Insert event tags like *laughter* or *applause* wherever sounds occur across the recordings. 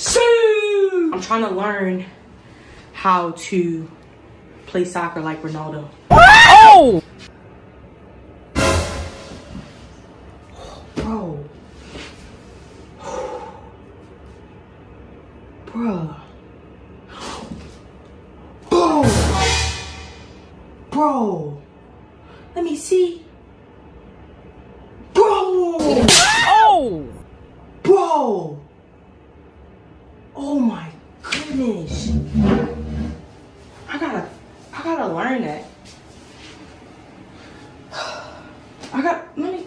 Shoo! I'm trying to learn how to play soccer like Ronaldo. Oh! Bro. Bro. Bro. Bro. Let me see. Bro. Oh! Bro. Oh my goodness. I gotta, I gotta learn that. I got, let me,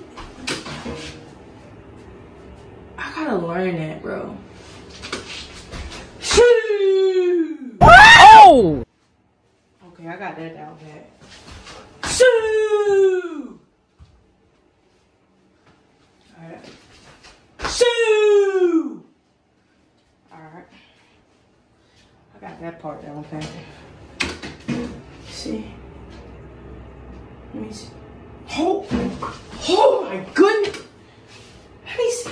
I gotta learn that, bro. Shoo! Oh! Okay, I got that down pat. Shoo! Alright. Shoo! Alright. I got that part down pat. See? Let me see. Oh my goodness! Let me see.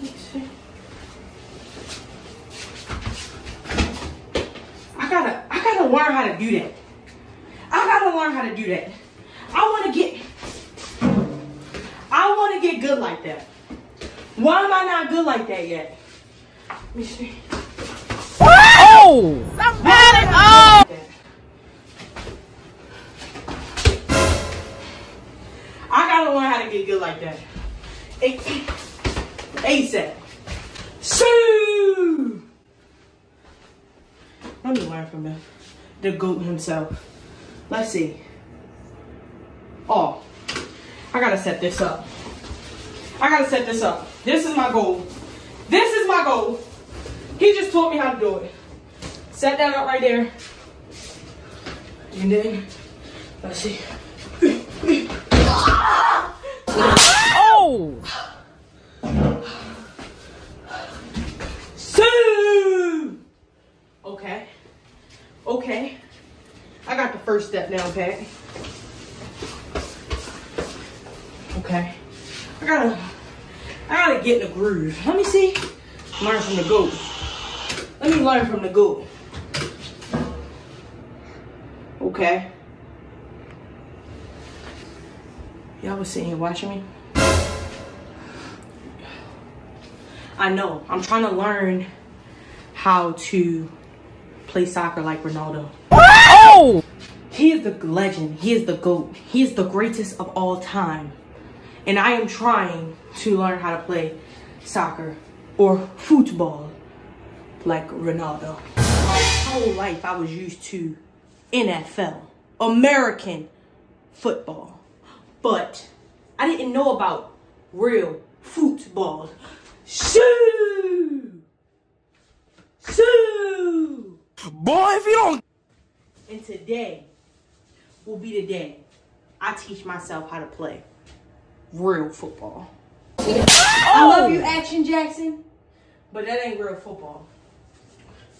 Let me see. I gotta, I gotta learn how to do that. I gotta learn how to do that. I wanna get, I wanna get good like that. Why am I not good like that yet? Let me see. Oh! Somebody, oh! I gotta learn how to get good like that. A- ASAP. Shoo! Let me learn from him. The goat himself. Let's see. Oh, I gotta set this up. I gotta set this up. This is my goal. This is my goal. He just taught me how to do it. Set that up right there. And then, let's see. Oh! Sue! Okay. Okay. I got the first step down, Pat. Okay. I gotta, I gotta get in the groove. Let me see. Learn from the goat. Let me learn from the goat. Okay. Y'all was sitting here watching me. I know. I'm trying to learn how to play soccer like Ronaldo. Oh! He is the legend. He is the GOAT. He is the greatest of all time. And I am trying to learn how to play soccer or football like Ronaldo. My whole life I was used to NFL, American football. But I didn't know about real football. Shoo! Shoo! Boy, if you don't And today will be the day I teach myself how to play real football. I love you, oh! Action Jackson, but that ain't real football.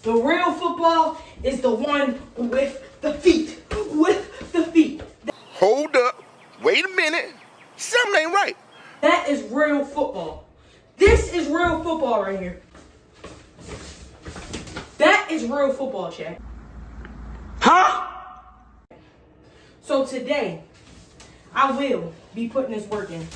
The real football is the one with the feet. With the feet. Hold up. Wait a minute. Something ain't right. That is real football. This is real football right here. That is real football, Chad. Huh? So today, I will be putting this work in.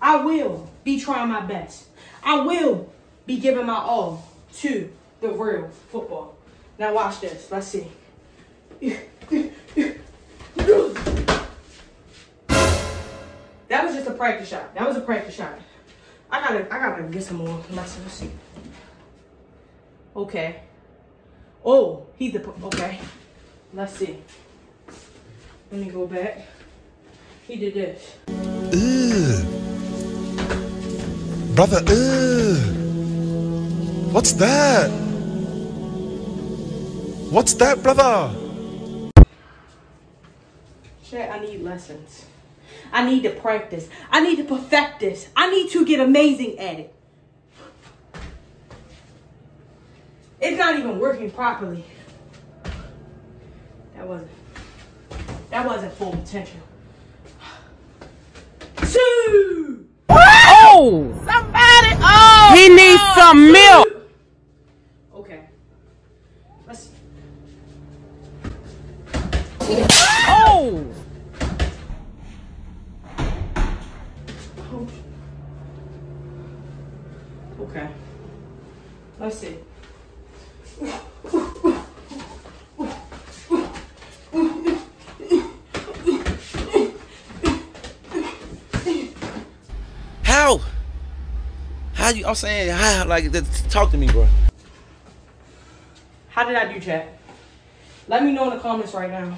I will be trying my best. I will be giving my all to the real football. Now watch this. Let's see. That was just a practice shot. That was a practice shot. I gotta, I gotta get some more lessons. Okay. Oh, he's the okay. Let's see. Let me go back. He did this. Brother, ugh. What's that? What's that, brother? Shit, I need lessons. I need to practice. I need to perfect this. I need to get amazing at it. It's not even working properly. That wasn't that wasn't full potential. Two. Oh! Somebody, oh! He needs some milk! Okay. Let's. Oh! Okay. Let's see. How? How you? I'm saying how? Like, talk to me, bro. How did I do, chat? Let me know in the comments right now.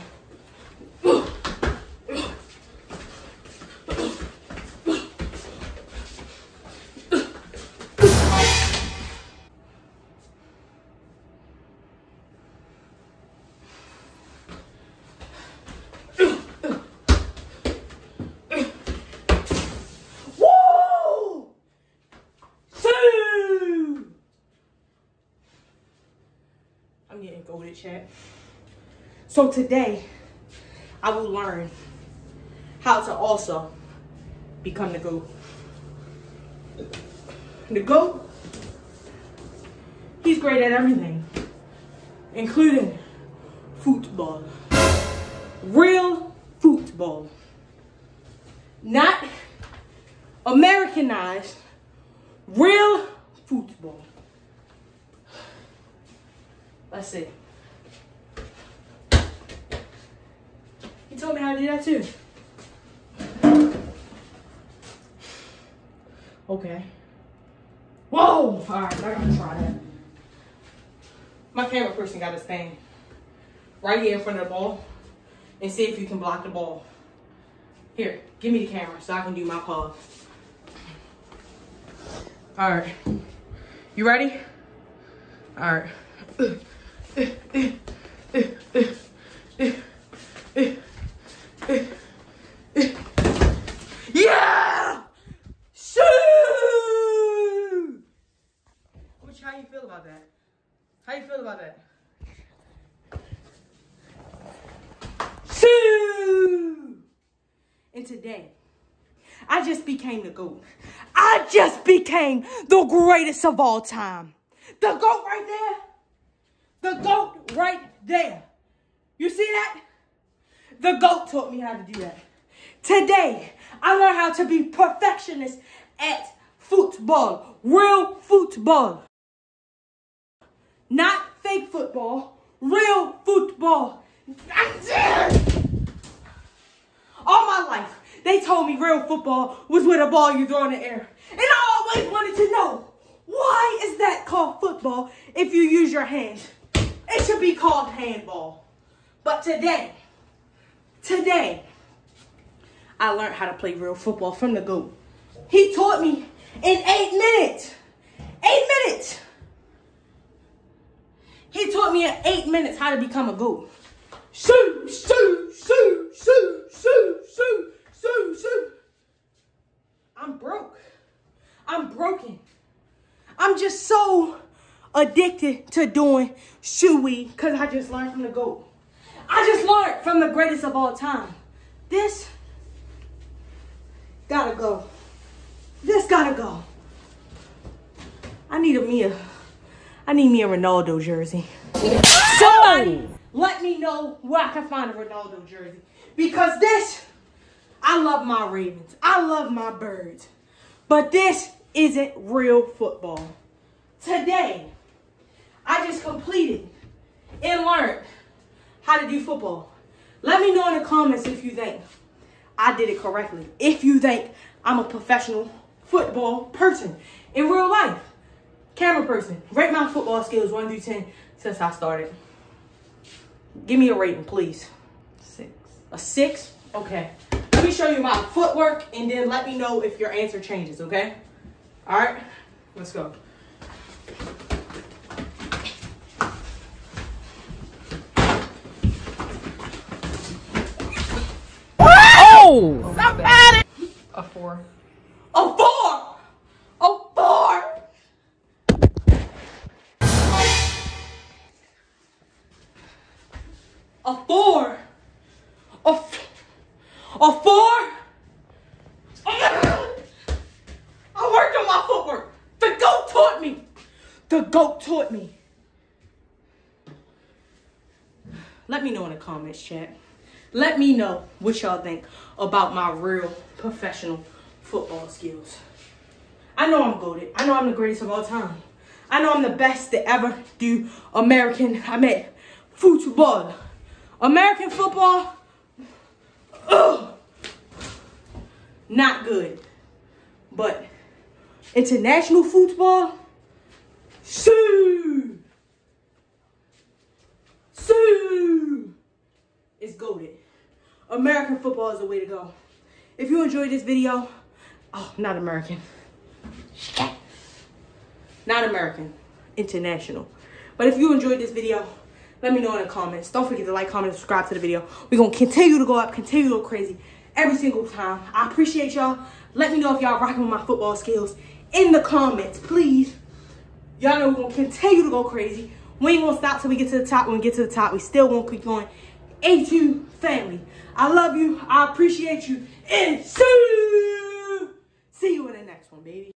I'm getting goaded, chat. So today, I will learn how to also become the GOAT. The GOAT, he's great at everything, including football. Real football. Not Americanized, real football. Let's see. He told me how to do that too. Okay. Whoa! Alright, I gotta try that. My camera person gotta stand right here in front of the ball and see if you can block the ball. Here, give me the camera so I can do my paw. Alright. You ready? Alright. *clears throat* Yeah! Shoo! Which, how you feel about that? How you feel about that? Shoo! And today, I just became the GOAT. I just became the greatest of all time. The GOAT right there. The GOAT right there. You see that? The GOAT taught me how to do that. Today, I learned how to be perfectionist at football. Real football. Not fake football. Real football. All my life, they told me real football was with a ball you throw in the air. And I always wanted to know, why is that called football if you use your hands? It should be called handball. But today, today, I learned how to play real football from the GOAT. He taught me in eight minutes. Eight minutes. He taught me in eight minutes how to become a GOAT. Shoo, shoo, shoo, shoo, shoo, shoo, shoo, shoo. I'm broke. I'm broken. I'm just so addicted to doing shooey because I just learned from the GOAT. I just learned from the greatest of all time. This gotta go. This gotta go. I need a Mia. I need me a Ronaldo jersey. Somebody let me know where I can find a Ronaldo jersey. Because this, I love my Ravens. I love my birds. But this isn't real football. Today, I just completed and learned how to do football. Let me know in the comments if you think I did it correctly. If you think I'm a professional football person in real life. Camera person. Rate my football skills 1 through 10 since I started. Give me a rating, please. Six. A 6? Okay. Let me show you my footwork and then let me know if your answer changes, okay? All right, let's go. Somebody! A four. A four! A four! A four! A, f a four? I worked on my footwork. The goat taught me. The goat taught me. Let me know in the comments, chat. Let me know what y'all think about my real professional football skills. I know I'm goaded. I know I'm the greatest of all time. I know I'm the best to ever do American, I mean, football. American football, ugh, not good. But international football, sue, sue, is goaded. American football is the way to go. If you enjoyed this video, oh, not American. Not American, international. But if you enjoyed this video, let me know in the comments. Don't forget to like, comment, and subscribe to the video. We're going to continue to go up, continue to go crazy every single time. I appreciate y'all. Let me know if y'all rocking with my football skills in the comments, please. Y'all know we're going to continue to go crazy. We ain't going to stop till we get to the top. When we get to the top, we still won't keep going. A2 family. I love you. I appreciate you. And. See you in the next one, baby.